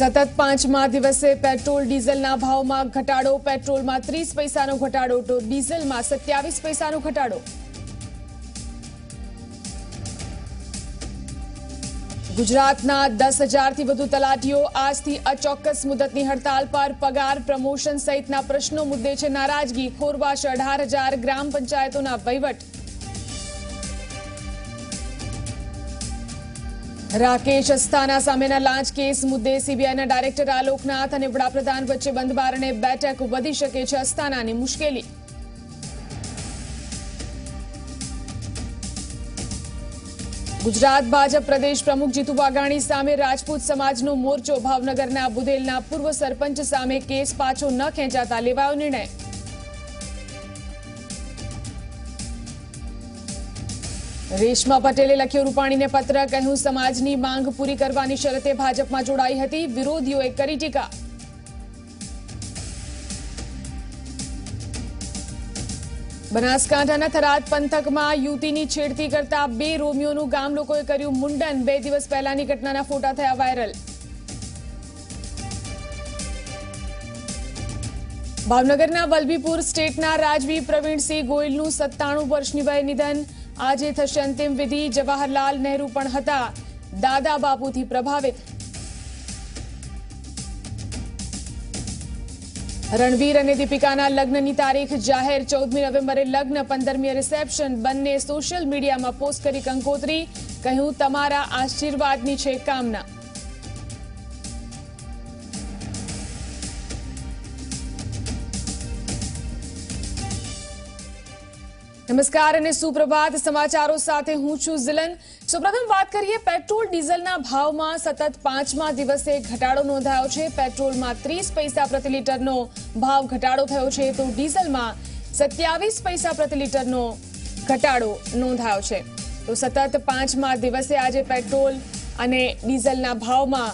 સતત પાંચમા દિવસે પેટ્રોલ ડીઝલના ભાવમાં ઘટાડો. પેટ્રોલમાં ત્રીસ પૈસાનો ઘટાડો તો ડીઝલમાં સત્યાવીસ પૈસાનો ઘટાડો. ગુજરાતના દસ હજારથી વધુ તલાટીઓ આજથી અચોક્કસ મુદતની હડતાલ પર પગાર, પ્રમોશન સહિતના પ્રશ્નો મુદ્દે છે નારાજગી. ખોરવાશ અઢાર હજાર ગ્રામ પંચાયતોના વહીવટ. રાકેશ અસ્થાના સામેના લાંચ કેસ મુદ્દે સીબીઆઈના ડાયરેક્ટર આલોકનાથ અને વડાપ્રધાન વચ્ચે બંધ બારણે બેઠક વધી શકે છે અસ્થાનાની મુશ્કેલી. ગુજરાત ભાજપ પ્રદેશ પ્રમુખ જીતુ વાઘાણી સામે રાજપૂત સમાજનો મોરચો ભાવનગરના બુદેલના પૂર્વ સરપંચ સામે કેસ પાછો ન ખેંચાતા લેવાયો નિર્ણય. રેશમા પટેલે લખ્યો, રૂપાણીને પત્ર કહ્યું, સમાજની માંગ પૂરી કરવાની શરતે ભાજપમાં જોડાઈ હતી, વિરોધીઓએ કરી ટીકા. બનાસકાંઠાના થરાદ પંથકમાં યુવતીની છેડતી કરતા બે રોમિયોનું ગામ લોકોએ કર્યું મુંડન, બે દિવસ પહેલાની ઘટનાના ફોટા થયા વાયરલ. ભાવનગરના વલભીપુર સ્ટેટના રાજવી પ્રવીણસિંહ ગોયલનું સત્તાણું વર્ષની વયે નિધન આજે થશે અંતિમ વિધિ. જવાહરલાલ નહેરુ પણ હતા. દાદા બાપુથી પ્રભાવિત. રણવીર અને દીપિકાના લગ્નની તારીખ જાહેર. ચૌદમી નવેમ્બરે લગ્ન, પંદરમી રિસેપ્શન. બંને સોશિયલ મીડિયામાં પોસ્ટ કરી કંકોત્રી. કહ્યું, તમારા આશીર્વાદની છે, કામના. નમસ્કાર અને સુપ્રભાત સમાચારો સાથે હું છું ઝિલન. સૌપ્રથમ વાત કરીએ, પેટ્રોલ ડીઝલના ભાવમાં સતત પાંચમા દિવસે ઘટાડો નોંધાયો છે. પેટ્રોલમાં ત્રીસ પૈસા પ્રતિ લીટરનો ભાવ ઘટાડો થયો છે. તો ડીઝલમાં સત્યાવીસ પૈસા પ્રતિ લીટરનો ઘટાડો નોંધાયો છે. તો સતત પાંચમા દિવસે આજે પેટ્રોલ અને ડીઝલના ભાવમાં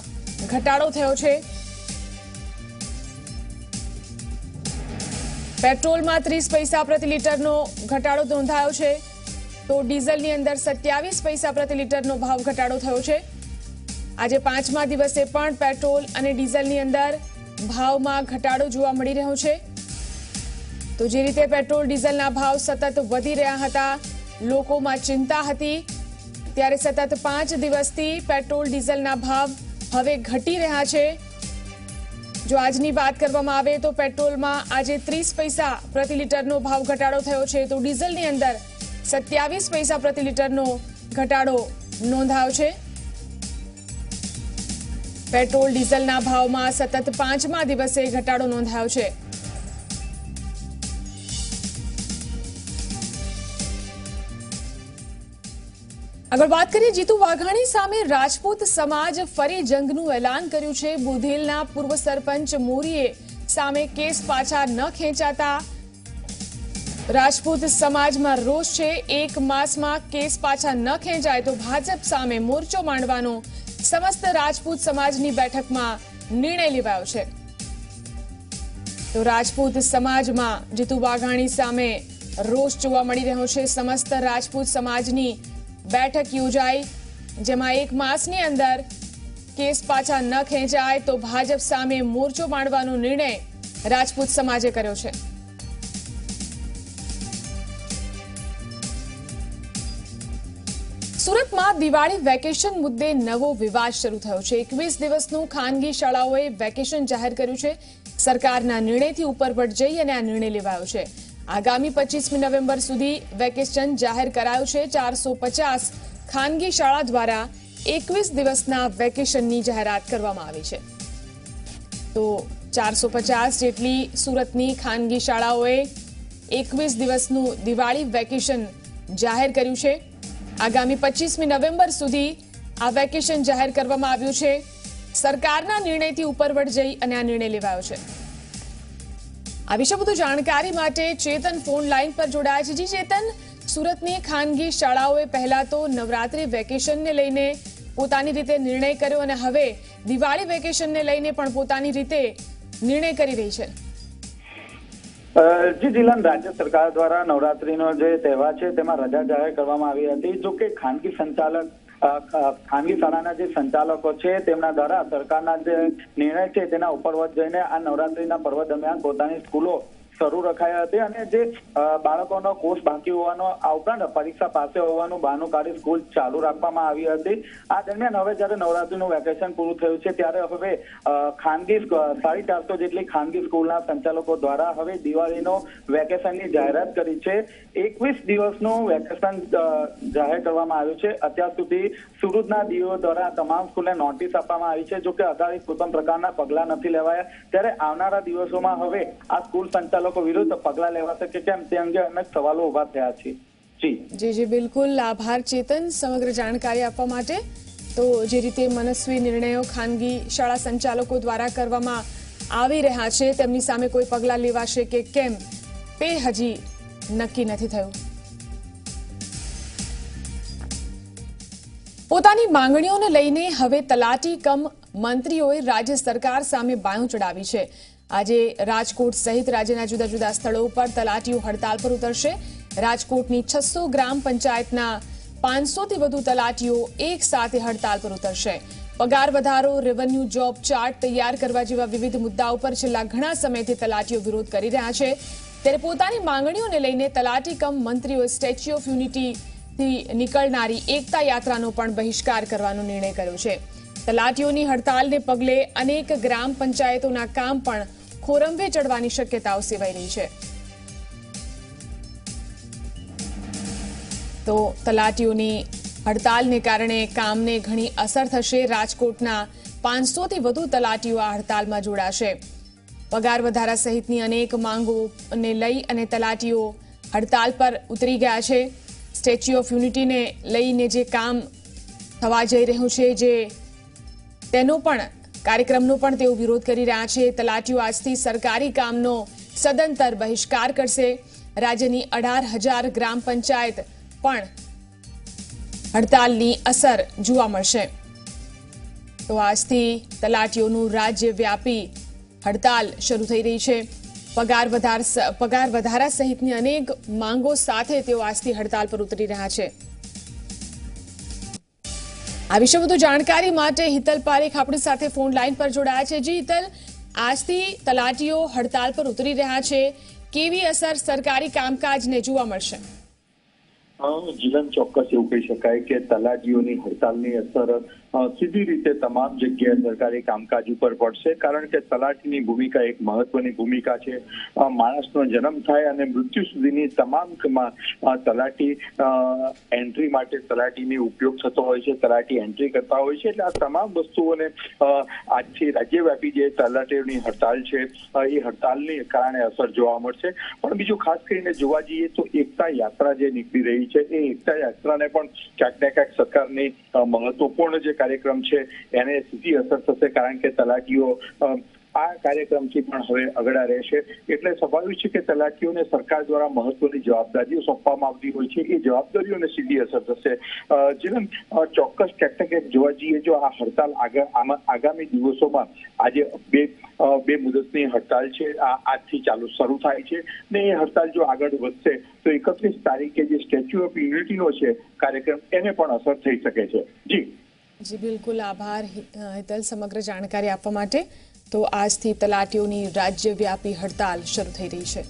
ઘટાડો થયો છે. પેટ્રોલમાં ત્રીસ પૈસા પ્રતિ લીટરનો ઘટાડો નોંધાયો છે. તો ડીઝલની અંદર સત્યાવીસ પૈસા પ્રતિ લીટરનો ભાવ ઘટાડો થયો છે. આજે પાંચમા દિવસે પણ પેટ્રોલ અને ડીઝલની અંદર ભાવમાં ઘટાડો જોવા મળી રહ્યો છે. તો જે રીતે પેટ્રોલ, ડીઝલના ભાવ સતત વધી રહ્યા હતા, લોકોમાં ચિંતા હતી. ત્યારે સતત પાંચ દિવસથી પેટ્રોલ, ડીઝલના ભાવ હવે ઘટી રહ્યા છે. જો આજની વાત કરવામાં આવે તો પેટ્રોલમાં આજે ત્રીસ પૈસા પ્રતિ લીટરનો ભાવ ઘટાડો થયો છે, તો ડીઝલની અંદર સત્યાવીસ પૈસા પ્રતિ લીટરનો ઘટાડો નોંધાયો છે. પેટ્રોલ, ડીઝલના ભાવમાં સતત પાંચમા દિવસે ઘટાડો નોંધાયો છે. આગળ વાત કરીએ, જીતુ વાઘાણી સામે રાજપૂત સમાજ ફરી જંગનું એલાન કર્યું છે. બુધેલના પૂર્વ સરપંચ મોરીએ સામે કેસ પાછા ન ખેંચાતા રાજપૂત સમાજમાં રોષ છે. એક માસમાં કેસ પાછા ન ખેંચાય તો ભાજપ સામે મોરચો માંડવાનો. સમસ્ત રાજપૂત સમાજની બેઠકમાં નિર્ણય લેવાયો છે. તો રાજપૂત સમાજમાં જીતુ વાઘાણી સામે રોષ જોવા મળી રહ્યો છે. સમસ્ત રાજપૂત સમાજની બેઠક યોજાઈ, જેમાં એક માસની અંદર કેસ પાછા ન ખેંચાય તો ભાજપ સામે મોરચો માંડવાનો નિર્ણય રાજપૂત સમાજે કર્યો છે. સુરતમાં દિવાળી વેકેશન મુદ્દે નવો વિવાદ શરૂ થયો છે. એકવીસ દિવસનું ખાનગી શાળાઓએ વેકેશન જાહેર કર્યું છે. સરકારના નિર્ણયથી ઉપર વટ જઈ અને આ નિર્ણય લેવાયો છે. આગામી પચીસમી નવેમ્બર સુધી વેકેશન જાહેર કરાયું છે. ચારસો પચાસ ખાનગી શાળા દ્વારા એકવીસ દિવસના વેકેશનની જાહેરાત કરવામાં આવી છે. તો ચારસો પચાસ જેટલી સુરતની ખાનગી શાળાઓએ એકવીસ દિવસનું દિવાળી વેકેશન જાહેર કર્યું છે. આગામી પચીસમી નવેમ્બર સુધી આ વેકેશન જાહેર કરવામાં આવ્યું છે. સરકારના નિર્ણયથી ઉપરવટ જઈ અને આ નિર્ણય લેવાયો છે. આ વિશે જાણકારી માટે ચેતન ફોન લાઈન પર જોડાયા છે. જી ચેતન, સુરતની ખાનગી શાળાઓએ પહેલા તો નવરાત્રી વેકેશનને લઈને પોતાની રીતે નિર્ણય કર્યો અને હવે દિવાળી વેકેશનને લઈને પણ પોતાની રીતે નિર્ણય કરી રહી છે. જી જીલન, રાજ્ય સરકાર દ્વારા નવરાત્રીનો જે તહેવાર છે તેમાં રજા જાહેર કરવામાં આવી હતી. જો કે ખાનગી સંચાલક ખાનગી શાળાના જે સંચાલકો છે, તેમના દ્વારા સરકારના જે નિર્ણય છે, તેના ઉપર જઈને આ નવરાત્રીના પર્વ દરમિયાન પોતાની સ્કૂલો શરૂ રખાયા હતી અને જે બાળકોનો કોર્સ બાકી હોવાનો, આ ઉપરાંત પરીક્ષા પાસે હોવાનું બહાનું કાઢી સ્કૂલ ચાલુ રાખવામાં આવી હતી. આ દરમિયાન હવે જ્યારે નવરાત્રીનું વેકેશન પૂરું થયું છે, ત્યારે હવે ખાનગી સાડી ચારસો જેટલી ખાનગી સ્કૂલના સંચાલકો દ્વારા હવે દિવાળીનો વેકેશનની જાહેરાત કરી છે. એકવીસ દિવસનું વેકેશન જાહેર કરવામાં આવ્યું છે. અત્યાર સુધી સુરતના ડીઓ દ્વારા તમામ સ્કૂલને નોટિસ આપવામાં આવી છે. જો કે આધારિત કોઈ પણ પ્રકારના પગલાં નથી લેવાયા. ત્યારે આવનારા દિવસોમાં હવે આ સ્કૂલ સંચાલકો વિરુદ્ધ પગલાં લેવાશે કે કેમ તે અંગે અનેક સવાલો ઊભા થયા છે જી જી, બિલકુલ. આભાર, ચેતન, સમગ્ર જાણકારી આપવા માટે. તો જે રીતે મનસ્વી નિર્ણયો ખાનગી શાળા સંચાલકો દ્વારા કરવામાં આવી રહ્યા છે, તેમની સામે કોઈ પગલાં લેવાશે કે કેમ, તે હજી નક્કી નથી થયું. પોતાની માંગણીઓને લઈને હવે તલાટી કમ મંત્રીઓએ રાજ્ય સરકાર સામે બાયું ચડાવી છે. આજે રાજકોટ સહિત રાજ્યના જુદા જુદા સ્થળો પર તલાટીઓ હડતાલ પર ઉતરશે. રાજકોટની છસો ગ્રામ પંચાયતના પાંચસોથી વધુ તલાટીઓ એક સાથે હડતાલ પર ઉતરશે. પગાર વધારો રેવન્યુ જોબ ચાર્ટ તૈયાર કરવા જેવા વિવિધ મુદ્દાઓ પર છેલ્લા ઘણા સમયથી તલાટીઓ વિરોધ કરી રહ્યા છે. ત્યારે પોતાની માંગણીઓને લઈને તલાટી કમ મંત્રીઓએ સ્ટેચ્યુ ઓફ યુનિટીથી નીકળનારી એકતા યાત્રાનો પણ બહિષ્કાર કરવાનો નિર્ણય કર્યો છે. તલાટીઓની હડતાલને પગલે અનેક ગ્રામ પંચાયતોના કામ પણ ખોરંભે ચડવાની શક્યતાઓ સેવાઈ રહી છે. તો તલાટીઓની હડતાલને કારણે કામને ઘણી અસર થશે. રાજકોટના પાંચસોથી વધુ તલાટીઓ આ હડતાલમાં જોડાશે. પગાર વધારા સહિતની અનેક માંગોને લઈ અને તલાટીઓ હડતાલ પર ઉતરી ગયા છે. સ્ટેચ્યુ ઓફ યુનિટીને લઈને જે કામ થવા જઈ રહ્યું છે, જે તેનો પણ કાર્યક્રમનો પણ તેઓ વિરોધ કરી રહ્યા છે. તલાટીઓ આજથી સરકારી કામનો સદંતર બહિષ્કાર કરશે. રાજ્યની અઢાર હજાર ગ્રામ પંચાયત પણ હડતાલની અસર જોવા મળશે. તો આજથી તલાટીઓનું રાજ્યવ્યાપી હડતાલ શરૂ થઈ રહી છે. પગાર વધાર પગાર વધારા સહિતની અનેક માંગો સાથે તેઓ આજથી હડતાલ પર ઉતરી રહ્યા છે. આ વિશે વધુ જાણકારી માટે હિતલ પારેખ આપણી સાથે ફોન લાઈન પર જોડાયા છે. જી હિતલ, આજથી તલાટીઓ હડતાલ પર ઉતરી રહ્યા છે. કેવી અસર સરકારી કામકાજને જોવા મળશે? જીવન ચોક્કસ એવું કહી શકાય કે તલાટીઓની હડતાલની અસર સીધી રીતે તમામ જગ્યાએ સરકારી કામકાજ ઉપર પડશે, કારણ કે તલાટીની ભૂમિકા એક મહત્વની ભૂમિકા છે. માણસનો જન્મ થાય અને મૃત્યુ સુધીની તમામ તલાટી એન્ટ્રી માટે તલાટીની ઉપયોગ થતો હોય છે, તલાટી એન્ટ્રી કરતા હોય છે. એટલે આ તમામ વસ્તુઓને આજથી રાજ્યવ્યાપી જે તલાટીઓની હડતાલ છે એ હડતાલની કારણે અસર જોવા મળશે. પણ બીજું ખાસ કરીને જોવા જઈએ તો એકતા યાત્રા જે નીકળી રહી છે, એ એકતા યાત્રાને પણ ક્યાંક ને ક્યાંક સરકારની મહત્વપૂર્ણ જે કાર્યક્રમ છે, એને સીધી અસર થશે કારણ કે તલાટીઓ આ કાર્યક્રમથી પણ હવે અગડા રહેશે. એટલે સ્વાભાવિક છે કે તલાટીઓને સરકાર દ્વારા મહત્વની જવાબદારીઓ સોંપવામાં આવતી હોય છે. એ જવાબદારીઓને સીધી અસર થશે. જીવન ચોક્કસ કેટેગરી જોવા જઈએ, જો આ હડતાલ આગામી દિવસોમાં આજે બે બે મુદતની હડતાલ છે, આ, આજથી ચાલુ, શરૂ થાય છે ને એ હડતાલ જો આગળ વધશે, તો એકત્રીસ તારીખે જે સ્ટેચ્યુ ઓફ યુનિટીનો છે કાર્યક્રમ, એને પણ અસર થઈ શકે છે. જી. જી, બિલકુલ આભાર હેતલ સમગ્ર જાણકારી આપવા માટે. તો આજથી તલાટીઓની રાજ્યવ્યાપી હડતાલ શરૂ થઈ રહી છે.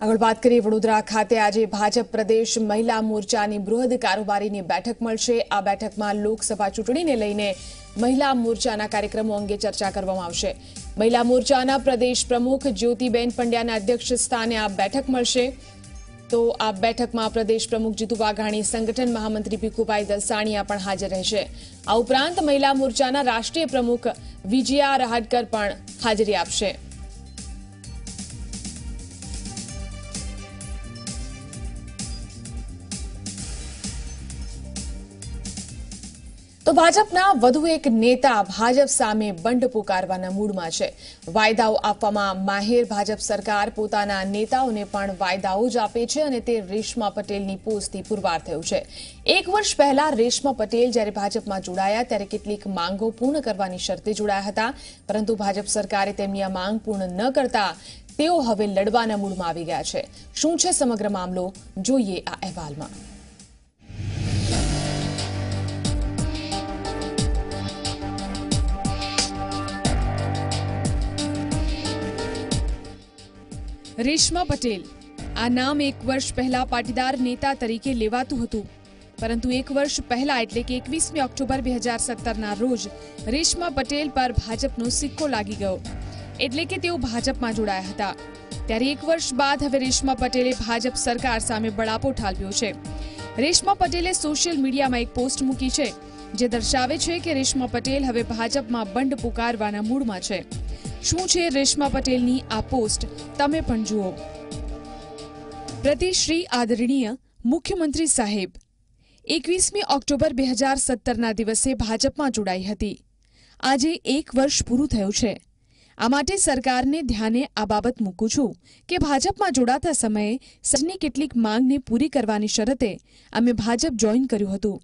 આગળ વાત કરીએ વડોદરા ખાતે. આજે ભાજપ પ્રદેશ મહિલા મોરચાની બૃહદ કારોબારીની બેઠક મળશે. આ બેઠકમાં લોકસભા ચૂંટણીને લઈને મહિલા મોરચાના કાર્યક્રમો અંગે ચર્ચા કરવામાં આવશે. મહિલા મોરચાના પ્રદેશ પ્રમુખ જ્યોતિબેન પંડ્યાના અધ્યક્ષ સ્થાને આ બેઠક મળશે. તો આ બેઠકમાં પ્રદેશ પ્રમુખ જીતુ વાઘાણી, સંગઠન મહામંત્રી ભીખુભાઈ દલસાણીયા પણ હાજર રહેશે. આ ઉપરાંત મહિલા મોરચાના રાષ્ટ્રીય પ્રમુખ વિજયા રહાટકર પણ હાજરી આપશે. તો ભાજપના વધુ એક નેતા ભાજપ સામે બંડ પુકારવાના મૂડમાં છે. વાયદાઓ આપવામાં માહેર ભાજપ સરકાર પોતાના નેતાઓને પણ વાયદાઓ જ આપે છે અને તે રેશમા પટેલની પોસ્ટથી પુરવાર થયું છે. એક વર્ષ પહેલા રેશમા પટેલ જ્યારે ભાજપમાં જોડાયા ત્યારે કેટલીક માંગો પૂર્ણ કરવાની શરતે જોડાયા હતા. પરંતુ ભાજપ સરકારે તેમની આ માંગ પૂર્ણ ન કરતા તેઓ હવે લડવાના મૂડમાં આવી ગયા છે. શું છે સમગ્ર મામલો? જોઈએ આ અહેવાલમાં. રેશમા પટેલ. આ નામ એક વર્ષ પહેલા પાટીદાર નેતા તરીકે લેવાતું હતું. પરંતુ એક વર્ષ પહેલા એટલે કે એકવીસમી ઓક્ટોબર બે હજાર સત્તરના રોજ રેશમા પટેલ પર ભાજપનો સિક્કો લાગી ગયો. એટલે કે તેઓ ભાજપમાં જોડાયા હતા. ત્યારે એક વર્ષ બાદ હવે રેશમા પટેલે ભાજપ સરકાર સામે બળાપો ઠાલવ્યો છે. રેશમા પટેલે સોશિયલ મીડિયામાં એક પોસ્ટ મૂકી છે, જે દર્શાવે છે કે રેશમા પટેલ હવે ભાજપમાં બંડ પુકારવાના મૂડમાં છે. શું છે રેશમા પટેલની આ પોસ્ટ? તમે પણ જુઓ. પ્રતિશ્રી આદરણીય મુખ્યમંત્રી સાહેબ, એકવીસમી ઓક્ટોબર બે હજાર સત્તરના દિવસે ભાજપમાં જોડાઈ હતી. આજે એક વર્ષ પૂરું થયું છે. આ માટે સરકારને ધ્યાને આ બાબત મૂકું છું કે ભાજપમાં જોડાતા સમયે સજની કેટલીક માંગને પૂરી કરવાની શરતે અમે ભાજપ જોઈન કર્યું હતું.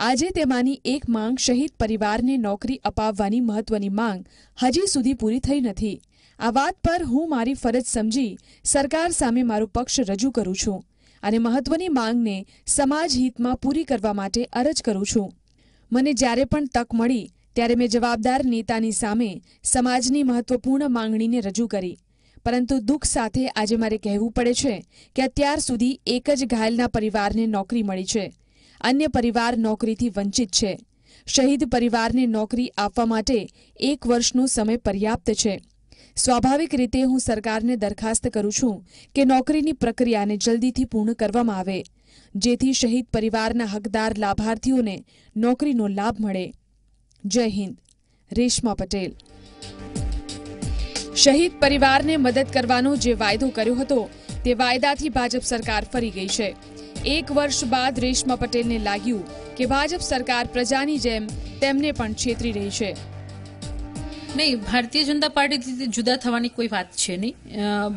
આજે તેમાંની એક માંગ શહીદ પરિવારને નોકરી અપાવવાની મહત્વની માંગ હજી સુધી પૂરી થઈ નથી. આ વાત પર હું મારી ફરજ સમજી સરકાર સામે મારો પક્ષ રજૂ કરું છું અને મહત્વની માંગને સમાજ હિતમાં પૂરી કરવા માટે અરજ કરું છું. મને જ્યારે પણ તક મળી ત્યારે મેં જવાબદાર નેતાની સામે સમાજની મહત્વપૂર્ણ માંગણીને રજૂ કરી. પરંતુ દુઃખ સાથે આજે મારે કહેવું પડે છે કે અત્યાર સુધી એક જ ઘાયલના પરિવારને નોકરી મળી છે. અન્ય પરિવાર નોકરીથી વંચિત છે. શહીદ પરિવારને નોકરી આપવા માટે એક વર્ષનો સમય પર્યાપ્ત છે. સ્વાભાવિક રીતે હું સરકારને દરખાસ્ત કરું છું કે નોકરીની પ્રક્રિયાને જલ્દીથી પૂર્ણ કરવામાં આવે, જેથી શહીદ પરિવારના હકદાર લાભાર્થીઓને નોકરીનો લાભ મળે. જય હિન્દ. રેશમા પટેલ. શહીદ પરિવારને મદદ કરવાનો જે વાયદો કર્યો હતો, તે વાયદાથી ભાજપ સરકાર ફરી ગઈ છે. એક વર્ષ બાદ રેશમા પટેલને લાગ્યું કે ભાજપ સરકાર પ્રજાની જેમ તેમને પણ છેતરી રહી છે. નહીં, ભારતીય જનતા પાર્ટીથી જુદા થવાની કોઈ વાત છે નહીં.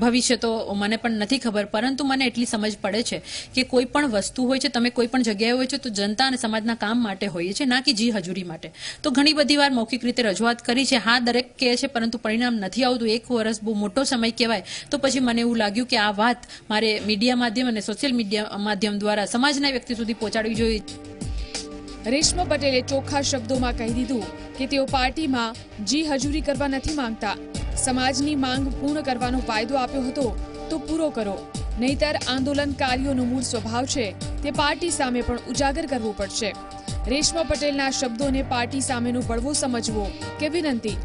ભવિષ્ય તો મને પણ નથી ખબર, પરંતુ મને એટલી સમજ પડે છે કે કોઈ પણ વસ્તુ હોય છે, તમે કોઈ પણ જગ્યાએ હોય છે, તો જનતા અને સમાજના કામ માટે હોઈએ છે ના કે જી હજુરી માટે. તો ઘણી બધી વાર મૌખિક રીતે રજૂઆત કરી છે, હા, દરેક કહે છે, પરંતુ પરિણામ નથી આવતું. એક વર્ષ બહુ મોટો સમય કહેવાય. તો પછી મને એવું લાગ્યું કે આ વાત મારે મીડિયા માધ્યમ અને સોશિયલ મીડિયા માધ્યમ દ્વારા સમાજના વ્યક્તિ સુધી પહોંચાડવી જોઈએ. રેશમા પટેલે ચોખ્ખા શબ્દોમાં કહી દીધું કે તેઓ પાર્ટીમાં જી હજૂરી કરવા નથી માંગતા. સમાજની માંગ પૂર્ણ કરવાનો વાયદો આપ્યો હતો તો પૂરો કરો. નહીતર આંદોલનકારીઓનો મૂળ સ્વભાવ છે તે પાર્ટી સામે પણ ઉજાગર કરવું પડશે. રેશમા પટેલના શબ્દોને પાર્ટી સામેનો બળવો સમજવો કે વિનંતી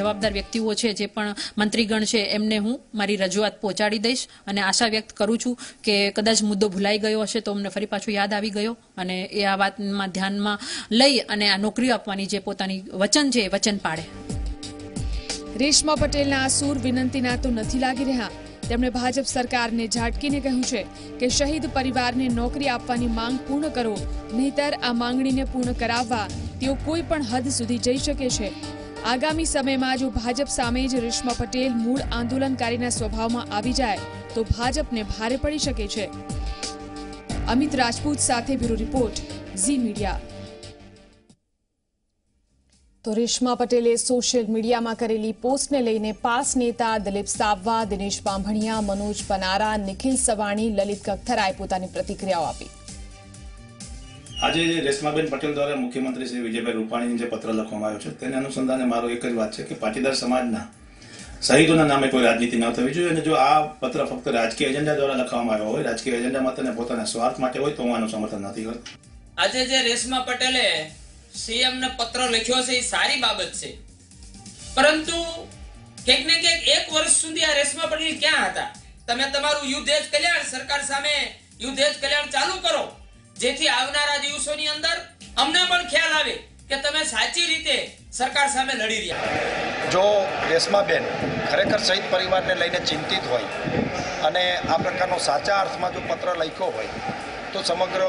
જવાબદાર વ્યક્તિઓ છે જે પણ મંત્રીગણ છે, એમને હું મારી રજૂઆત પહોંચાડી દઈશ અને આશા વ્યક્ત કરું છું કે કદાચ મુદ્દો ભૂલાઈ ગયો હશે તો અમને ફરી પાછું યાદ આવી ગયો અને એ આ વાતમાં ધ્યાનમાં લઈ અને આ નોકરીઓ આપવાની જે પોતાની વચન છે એ વચન પાડે. રેશમા પટેલના આ સૂર વિનંતીના તો નથી લાગી રહ્યા. તેમણે ભાજપ સરકારને ઝાટકીને કહ્યું છે કે શહીદ પરિવારને નોકરી આપવાની માંગ પૂર્ણ કરો, નહીતર આ માંગણીને પૂર્ણ કરાવવા તેઓ કોઈ પણ હદ સુધી જઈ શકે છે. આગામી સમયમાં જો ભાજપ સામે જ રેશમા પટેલ મૂળ આંદોલનકારીના સ્વભાવમાં આવી જાય, તો ભાજપને ભારે પડી શકે છે. અમિત રાજપૂત સાથે બ્યુરો રિપોર્ટ, ઝી મીડિયા. તો રેશમા પટેલે સોશિયલ મીડિયામાં કરેલી પોસ્ટને લઈને પાસ નેતા દિલીપ સાવવા, દિનેશ બાંભણિયા, મનોજ પનારા, નિખિલ સવાણી, લલિત કખ્થરાએ પોતાની પ્રતિક્રિયાઓ આપી. આજે જે રેશમાબેન પટેલ દ્વારા મુખ્યમંત્રી શ્રી વિજયભાઈ રૂપાણીને જે પત્ર લખવામાં આવ્યો છે, તેને અનુસંધાને મારો એક જ વાત છે કે પાટીદાર સમાજના શહીદોના નામે કોઈ રાજનીતિ ન થવી જોઈએ અને જો આ પત્ર ફક્ત રાજકીય એજન્ડા દ્વારા લખવામાં આવ્યો હોય, રાજકીય એજન્ડામાં તેને પોતાના સ્વાર્થ માટે હોય, તો હું આનું સમર્થન નથી કરતો. આજે જે રેશમા પટેલે સીએમ ને પત્ર લખ્યો છે, એ સારી બાબત છે. પરંતુ ક્યાંક ને ક્યાંક એક વર્ષ સુધી આ રેશમા પટેલ ક્યાં હતા? તમે તમારું યુદ્ધ કલ્યાણ સરકાર સામે યુદ્ધ કલ્યાણ ચાલુ કરો. જેથી આવનારા દિવસોની અંદર અમને પણ ખ્યાલ આવે કે તમે સાચી રીતે સરકાર સામે લડી રહ્યા જો રેશમાબેન ખરેખર શહીદ પરિવારને લઈને ચિંતિત હોય અને આ પ્રકારનો સાચા અર્થમાં જો પત્ર લખ્યો હોય, તો સમગ્ર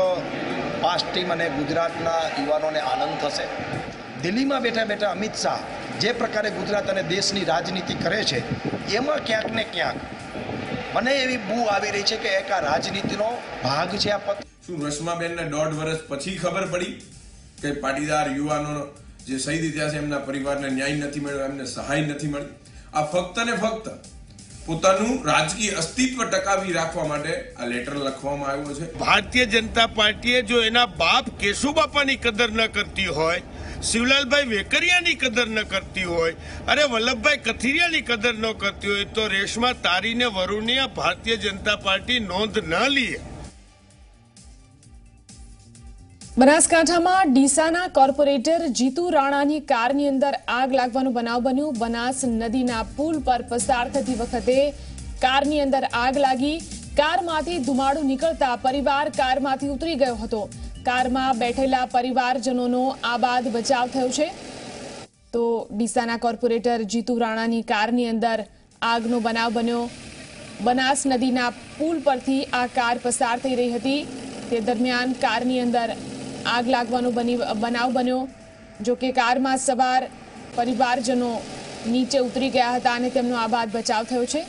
પાંચ ટીમ અને ગુજરાતના યુવાનોને આનંદ થશે. દિલ્હીમાં બેઠા બેઠા અમિત શાહ જે પ્રકારે ગુજરાત અને દેશની રાજનીતિ કરે છે, એમાં ક્યાંક ને ક્યાંક મને એવી બૂ આવી રહી છે કે એક આ રાજનીતિનો ભાગ છે આ પત્ર. શું રશ્માબેનને દોઢ વર્ષ પછી ખબર પડી કે પાટીદાર યુવાનો જે શહીદ થયા છે, એમના પરિવારને ન્યાય નથી મળ્યો, એમને સહાય નથી મળી. આ ફક્ત ને ફક્ત પોતાનું રાજકીય અસ્તિત્વ ટકાવી રાખવા માટે આ લેટર લખવામાં આવ્યો છે. ભારતીય જનતા પાર્ટીએ જો એના બાપ કેશુબાપાની કદર ન કરતી હોય, શિવલાલભાઈ વેકરિયાની કદર ન કરતી હોય, અરે વલ્લભભાઈ કથિરિયાની કદર ન કરતી હોય, તો રેશમા તારીને વરુણની ભારતીય જનતા પાર્ટી નોંધ ન લે બનાસકાંઠામાં ડીસાના કોર્પોરેટર જીતુ રાણાની કારની અંદર આગ લાગવાનો બનાવ બન્યો. બનાસ નદીના પુલ પર પસાર થતી વખતે કારની અંદર આગ લાગી. કારમાંથી ધુમાડો નીકળતા પરિવાર કારમાંથી ઉતરી ગયો હતો. કારમાં બેઠેલા પરિવારજનોનો આ બાદ બચાવ થયો છે. તો ડીસાના કોર્પોરેટર જીતુ રાણાની કારની અંદર આગનો બનાવ બન્યો. બનાસ નદીના પુલ પરથી આ કાર પસાર થઈ રહી હતી. તે દરમિયાન કારની અંદર આગ લાગવાનો બની, બનાવ બન્યો, જો કે કારમાં સવાર પરિવારજનો નીચે ઉતરી ગયા હતા અને તેમનો આબાદ બચાવ થયો છે.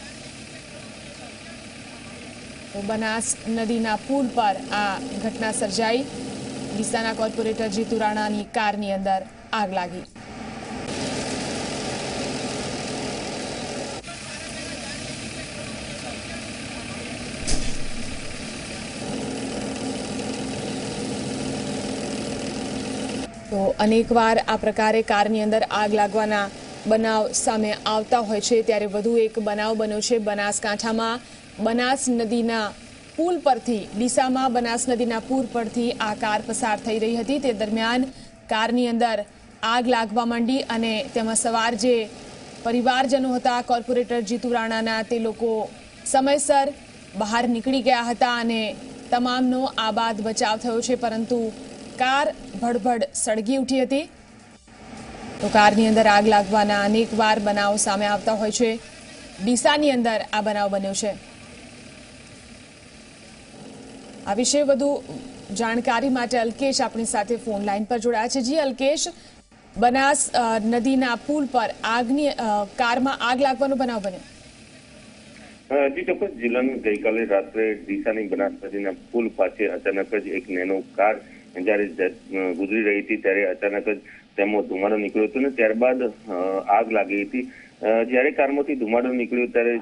બનાસ નદીના પુલ પર આ ઘટના સર્જાઈ. ડીસાના કોર્પોરેટર જીતુ રાણાની કારની અંદર આગ લાગી. તો અનેકવાર આ પ્રકારે કારની અંદર આગ લાગવાના બનાવ સામે આવતા હોય છે. ત્યારે વધુ એક બનાવ બન્યો છે બનાસકાંઠામાં. બનાસ નદીના પુલ પરથી, ડીસામાં બનાસ નદીના પુલ પરથી આ કાર પસાર થઈ રહી હતી. તે દરમિયાન કારની અંદર આગ લાગવા માંડી અને તેમાં સવાર જે પરિવારજનો હતા, કોર્પોરેટર જીતુ રાણાના, તે લોકો સમયસર બહાર નીકળી ગયા હતા અને તમામનો આબાદ બચાવ થયો છે. પરંતુ કાર ભડભડ સળગી ઉઠી હતી. તો કારની અંદર આગ લાગવાના અનેક વાર બનાવો સામે આવતા હોય છે. ડીસાની અંદર આ બનાવ બન્યો છે. આ વિશે વધુ જાણકારી માટે અલ્કેશ આપણી સાથે ફોન લાઈન પર જોડાયા છે. જી, અલ્કેશ, બનાસ નદીના પુલ પર આગની કારમાં આગ લાગવાનો બનાવ બન્યો. જી, ચોક્કસ. જિલ્લાની ગઈકાલે રાત્રે ડીસાની બનાસ નદીના પુલ પાસે અચાનક જ એક નેનો કાર જ્યારે ગુજરી રહી હતી ત્યારે અચાનક જ તેમાં ધુમાડો નીકળ્યો હતો ને ત્યારબાદ આગ લાગી હતી. જ્યારે કારમાંથી ધુમાડો નીકળ્યો ત્યારે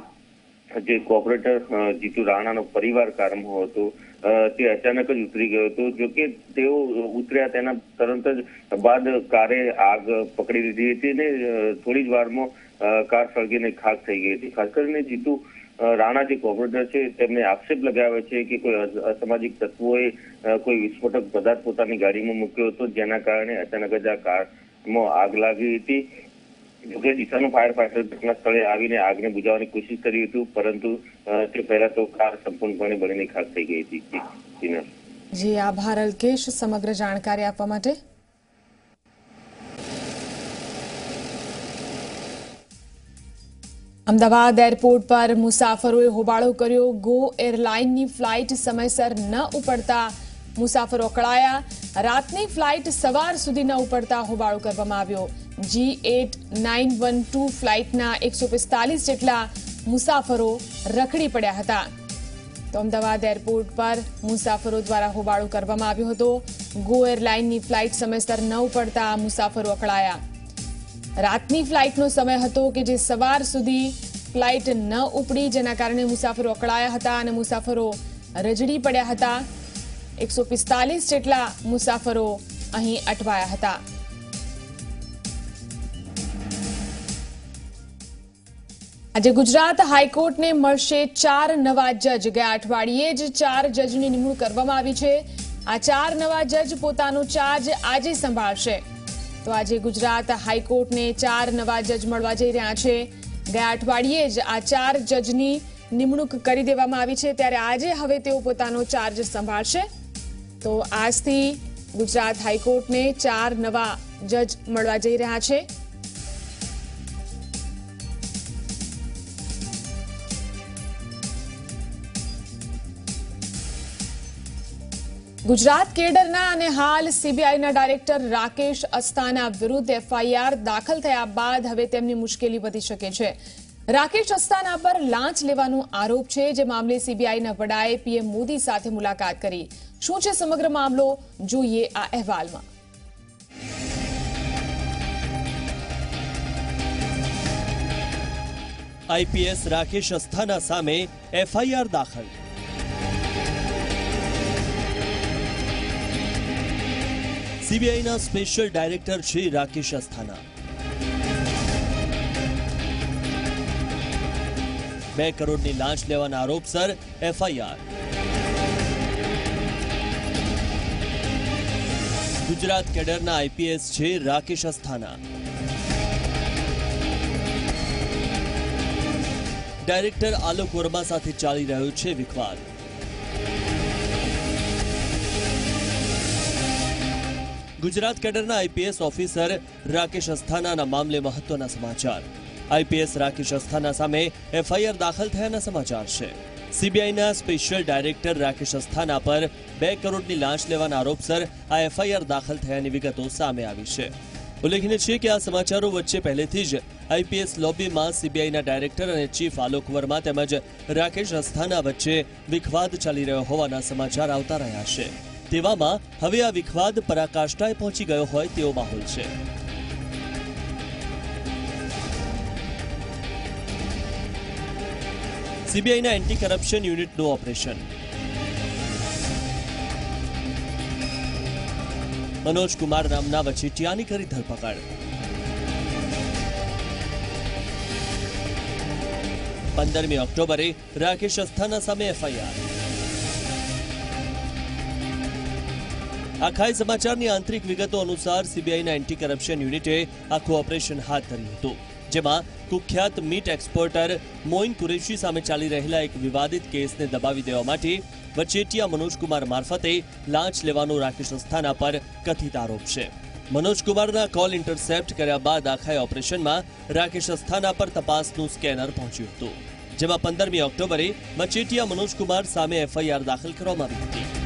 જે કોર્પોરેટર જીતુ રાણાનો પરિવાર કારમાં હતો તે અચાનક જ ઉતરી ગયો હતો. જો કે તેઓ ઉતર્યા તેના તરત જ બાદ કારે આગ પકડી લીધી હતી અને થોડી જ વારમાં કાર સળગીને ખાક થઈ ગઈ હતી. ખાસ કરીને જીતુ રાણા જે કોર્પોરેટર છે તેમને આક્ષેપ લગાવ્યો છે કે કોઈ અસ- અસામાજિક તત્વોએ કોઈ વિસ્ફોટક પદાર્થ પોતાની ગાડીમાં મૂક્યો હતો જેના કારણે અચાનક જ આ કારમાં આગ લાગી હતી જોકે દિશાનું ફાયર ફાઈટર ઘટના સ્થળે આવીને આગને બુજાવવાની કોશિશ કરી હતી પરંતુ તે પહેલા તો કાર સંપૂર્ણપણે બળીને ખાક થઈ ગઈ હતી જી આભાર અલ્કેશ સમગ્ર જાણકારી આપવા માટે અમદાવાદ એરપોર્ટ પર મુસાફરોએ હોબાળો કર્યો. ગો એરલાઇનની ફ્લાઇટ સમયસર ન ઉપડતા મુસાફરો અકળાયા. રાતની ફ્લાઇટ સવાર સુધી ન ઉપડતા હોબાળો કરવામાં આવ્યો. G eight nine one two ફ્લાઇટના એકસો પિસ્તાલીસ જેટલા મુસાફરો રખડી પડ્યા હતા. તો અમદાવાદ એરપોર્ટ પર મુસાફરો દ્વારા હોબાળો કરવામાં આવ્યો હતો. ગો એરલાઇનની ફ્લાઇટ સમયસર ન ઉપડતા મુસાફરો અકળાયા. રાતની ફ્લાઇટનો સમય હતો કે જે સવાર સુધી ફ્લાઇટ ન ઉપડી, જેના કારણે મુસાફરો અકળાયા હતા અને મુસાફરો રજડી પડ્યા હતા. એકસો પિસ્તાલીસ જેટલા મુસાફરો અહીં અટવાયા હતા. આજે ગુજરાત હાઈકોર્ટને મળશે ચાર નવા જજ. ગયા અઠવાડિયે જ ચાર જજની નિમણૂક કરવામાં આવી છે. આ ચાર નવા જજ પોતાનો ચાર્જ આજે સંભાળશે. તો આજે ગુજરાત હાઈકોર્ટને ચાર નવા જજ મળવા જઈ રહ્યા છે. ગયા અઠવાડિયે જ આ ચાર જજની નિમણૂક કરી દેવામાં આવી છે. ત્યારે આજે હવે તેઓ પોતાનો ચાર્જ સંભાળશે. તો આજથી ગુજરાત હાઈકોર્ટને ચાર નવા જજ મળવા જઈ રહ્યા છે. ગુજરાત કેડરના અને હાલ સીબીઆઈના ડાયરેક્ટર રાકેશ અસ્થાના વિરુદ્ધ એફઆઈઆર દાખલ થયા બાદ હવે તેમની મુશ્કેલી વધી શકે છે. રાકેશ અસ્થાના પર લાંચ લેવાનો આરોપ છે, જે મામલે સીબીઆઈના વડાએ પીએમ મોદી સાથે મુલાકાત કરી. શું છે સમગ્ર મામલો? જોઈએ આ અહેવાલમાં. આઈપીએસ રાકેશ અસ્થાના સામે એફઆઈઆર દાખલ. સીબીઆઈના સ્પેશિયલ ડાયરેક્ટર છે રાકેશ અસ્થાના. બે કરોડની લાંચ લેવાના આરોપસર એફઆઈઆર. ગુજરાત કેડરના આઈપીએસ છે રાકેશ અસ્થાના. ડાયરેક્ટર આલોક વર્મા સાથે ચાલી રહ્યો છે વિવાદ ગુજરાત કેડરના આઈપીએસ ઓફિસર રાકેશ અસ્થાનાના મામલે મહત્વના સમાચાર. આઈપીએસ રાકેશ અસ્થાના સામે એફઆઈઆર દાખલ થયાના સમાચાર છે. સીબીઆઈના સ્પેશિયલ ડાયરેક્ટર રાકેશ અસ્થાના પર બે કરોડની લાંચ લેવાના આરોપસર આ એફઆઈઆર દાખલ થયાની વિગતો સામે આવી છે. ઉલ્લેખનીય છે કે આ સમાચારો વચ્ચે પહેલેથી જ આઈપીએસ લોબીમાં સીબીઆઈના ડાયરેક્ટર અને ચીફ આલોક વર્મા તેમજ રાકેશ અસ્થાના વચ્ચે વિખવાદ ચાલી રહ્યો હોવાના સમાચાર આવતા રહ્યા છે. તેવામાં હવે આ વિખવાદ પરાકાષ્ઠાએ પહોંચી ગયો હોય તેવો માહોલ છે. સીબીઆઈના એન્ટી કરપ્શન યુનિટનું ઓપરેશન. મનોજ કુમાર નામના વચેટિયાની કરી ધરપકડ. પંદરમી ઓક્ટોબરે રાકેશ અસ્થાના સામે એફઆઈઆર. આ સમાચારની આંતરિક વિગતો અનુસાર સીબીઆઈના એન્ટી કરપ્શન યુનિટે આખું ઓપરેશન હાથ ધર્યું હતું, જેમાં કુખ્યાત મીટ એક્સપોર્ટર મોઇન કુરેશી સામે ચાલી રહેલા એક વિવાદિત કેસને દબાવી દેવા માટે વચેટિયા મનોજકુમાર મારફતે લાંચ લેવાનો રાકેશ અસ્થાના પર કથિત આરોપ છે. મનોજકુમારના કોલ ઇન્ટરસેપ્ટ કર્યા બાદ આખાય ઓપરેશનમાં રાકેશ અસ્થાના પર તપાસનું સ્કેનર પહોંચ્યું હતું, જેમાં પંદરમી ઓક્ટોબરે મચેટિયા મનોજકુમાર સામે એફઆઈઆર દાખલ કરવામાં આવી હતી.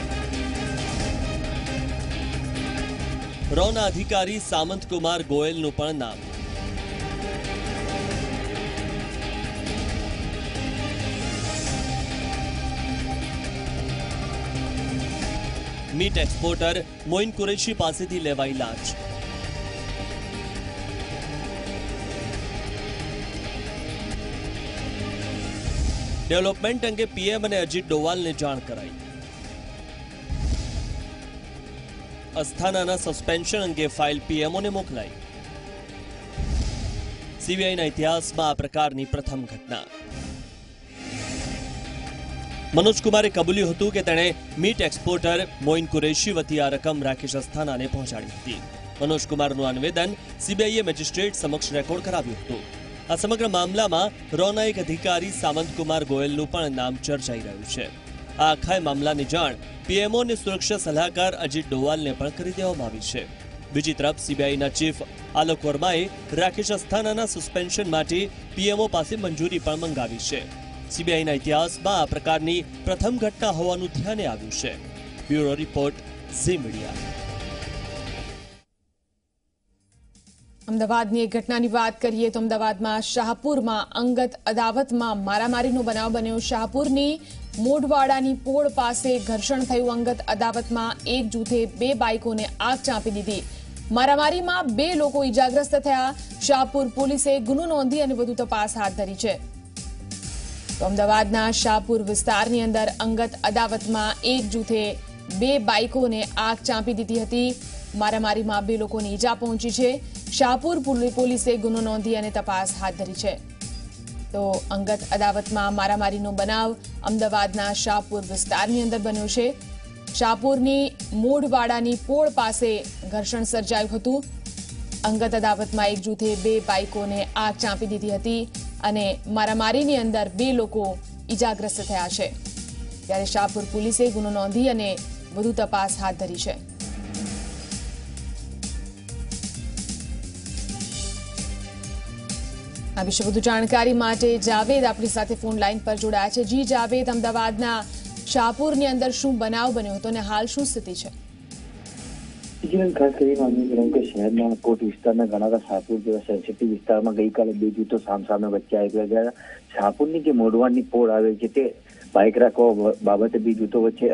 રોના અધિકારી સામંતકુમાર ગોયલનું પણ નામ. મીટ એક્સપોર્ટર મોઇન કુરેશી પાસેથી લેવાઈ લાંચ ડેવલપમેન્ટ અંગે પીએમ અને અજીત ડોવાલને જાણ કરાઈ. અસ્થાનાના સસ્પેન્શન અંગે ફાઇલ પીએમઓને મોકલાઈ. સીબીઆઈના ઇતિહાસમાં આ પ્રકારની પ્રથમ ઘટના. મનોજકુમારે કબૂલ્યું હતું કે તેણે મીટ એક્સપોર્ટર મોઇન કુરેશી વતી આ રકમ રાકેશ અસ્થાનાને પહોંચાડી હતી. મનોજકુમારનું આ નિવેદન સીબીઆઈએ મેજિસ્ટ્રેટ સમક્ષ રેકોર્ડ કરાવ્યું હતું. આ સમગ્ર મામલામાં રોના એક અધિકારી સામંતકુમાર ગોયલનું પણ નામ ચર્ચાઈ રહ્યું છે. આ આખા મામલાની જાણ પીએમઓ અને સુરક્ષા સલાહકાર અજીત ડોવાલને પણ કરી દેવામાં આવી છે. બીજી તરફ સીબીઆઈના ચીફ આલોક વર્માએ રાકેશ અસ્થાનાના સસ્પેન્શન માટે પીએમઓ પાસે મંજૂરી પણ મંગાવી છે. સીબીઆઈના ઇતિહાસમાં આ પ્રકારની પ્રથમ ઘટના હોવાનું ધ્યાને આવ્યું છે. Bureau report, Zee media. અમદાવાદની એક ઘટનાની વાત કરીએ તો અમદાવાદમાં શાહપુરમાં અંગત અદાવતમાં મારામારીનો બનાવ બન્યો. શાહપુરની મોઢવાડાની પોળ પાસે ઘર્ષણ થયું. અંગત અદાવતમાં એક જૂથે બે બાઇકોને આગ ચાંપી દીધી. મારામારીમાં બે લોકો ઇજાગ્રસ્ત થયા. શાહપુર પોલીસે ગુનો નોંધી અને વધુ તપાસ હાથ ધરી છે. તો અમદાવાદના શાહપુર વિસ્તારની અંદર અંગત અદાવતમાં એક જૂથે બે બાઇકોને આગ ચાંપી દીધી હતી. મારામારીમાં બે લોકોને ઈજા પહોંચી છે. શાહપુર પોલીસે ગુનો નોંધી અને તપાસ હાથ ધરી છે. તો અંગત અદાવતમાં મારામારીનો બનાવ અમદાવાદના શાહપુર વિસ્તારની અંદર બન્યો છે. શાહપુરની મૂળવાડાની પોળ પાસે ઘર્ષણ સર્જાયું હતું. અંગત અદાવતમાં એક જૂથે બે બાઇકોને આગ ચાંપી દીધી હતી અને મારામારીની અંદર બે લોકો ઈજાગ્રસ્ત થયા છે. ત્યારે શાહપુર પોલીસે ગુનો નોંધી અને વધુ તપાસ હાથ ધરી છે. આ વિશે વધુ જાણકારી માટે જાવેદ આપણી સાથે ફોન લાઈન પર જોડાયા છે. જી જાવેદ, અમદાવાદના શાહપુરની અંદર શું બનાવ બન્યો હતો અને હાલ શું સ્થિતિ છે? જીવન ખાસ કરીને અમે જણાવ્યું કે શહેરના કોટ વિસ્તારના ગણાતા શાહપુર જેવા સેન્સિટિવ વિસ્તારમાં ગઈકાલે બે જૂથો સામસામે વચ્ચે આવી ગયા શાહપુરની જે મોઢવાની પોળ આવે છે તે બાઇક રાખવા બાબતે બે જૂથો વચ્ચે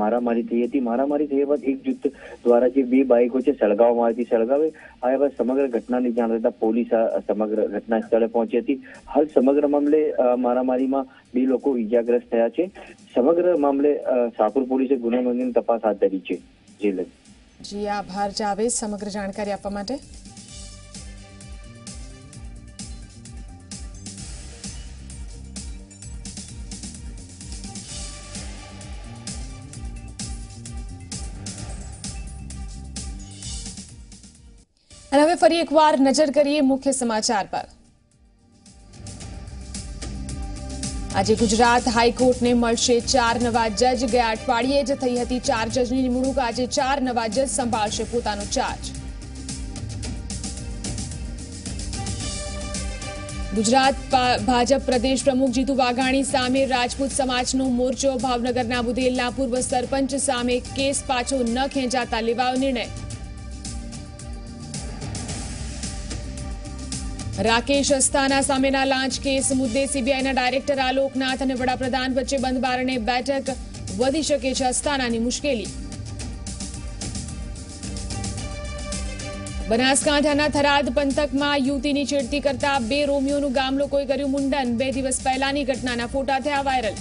મારામારી થઈ હતી. મારામારી થયા બાદ એક જૂથ દ્વારા જે બે બાઇકો છે, સળગાવવામાં આવી હતી. સળગાવે આવ્યા બાદ સમગ્ર ઘટનાની જાણ થતા પોલીસ સમગ્ર ઘટના સ્થળે પહોંચી હતી. હાલ સમગ્ર મામલે મારામારીમાં બે લોકો ઈજાગ્રસ્ત થયા છે. સમગ્ર મામલે સાપુર પોલીસે ગુનો નોંધીને તપાસ હાથ ધરી છે. જી જી, આભાર, જાવેદ. સમગ્ર જાણકારી આપવા માટે. અને હવે ફરી એકવાર નજર કરીએ મુખ્ય સમાચાર પર. આજે ગુજરાત હાઈકોર્ટને મળશે ચાર નવા જજ. ગયા અઠવાડિયે જ થઈ હતી ચાર જજની નિમણૂક. આજે ચાર નવા જજ સંભાળશે પોતાનો ચાર્જ ગુજરાત ભાજપ પ્રદેશ પ્રમુખ જીતુ વાઘાણી સામે રાજપૂત સમાજનો મોરચો. ભાવનગરના બુદેલના પૂર્વ સરપંચ સામે કેસ પાછો ન ખેંચાતા લેવાયો નિર્ણય. રાકેશ અસ્થાના સામેના લાંચ કેસ મુદ્દે સીબીઆઈના ડાયરેક્ટર આલોકનાથ અને વડાપ્રધાન વચ્ચે બંધ બારણે બેઠક વધી શકે છે અસ્થાનાની મુશ્કેલી. બનાસકાંઠાના થરાદ પંથકમાં યુવતીની છેડતી કરતા બે રોમિયોનું ગામ લોકોએ કર્યું મુંડન. બે દિવસ પહેલાની ઘટનાના ફોટા થયા વાયરલ.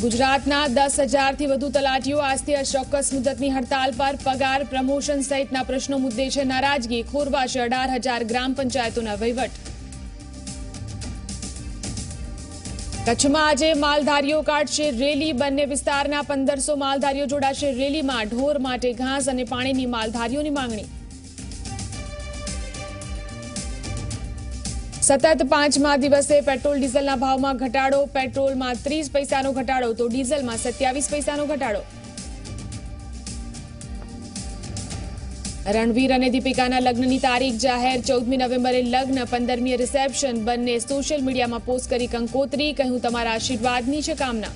ગુજરાતના દસ હજારથી વધુ તલાટીઓ આજથી અચોક્કસ મુદતની હડતાલ પર પગાર, પ્રમોશન સહિતના પ્રશ્નો મુદ્દે છે નારાજગી. ખોરવાશે અઢાર હજાર ગ્રામ પંચાયતોના વહીવટ. કચ્છમાં આજે માલધારીઓ કાઢશે રેલી. બંને વિસ્તારના પંદરસો માલધારીઓ જોડાશે રેલીમાં. ઢોર માટે ઘાસ અને પાણીની માલધારીઓની માંગણી. સતત પાંચમા દિવસે પેટ્રોલ ડીઝલના ભાવમાં ઘટાડો, પેટ્રોલમાં ત્રીસ પૈસાનો ઘટાડો, તો ડીઝલમાં સત્યાવીસ પૈસાનો ઘટાડો. રણવીર અને દીપિકાના લગ્નની તારીખ જાહેર, ચૌદમી નવેમ્બરે લગ્ન, પંદરમીએ રિસેપ્શન, બંને સોશિયલ મીડિયામાં પોસ્ટ કરી કંકોત્રી, કહ્યું, તમારા આશીર્વાદની છે કામના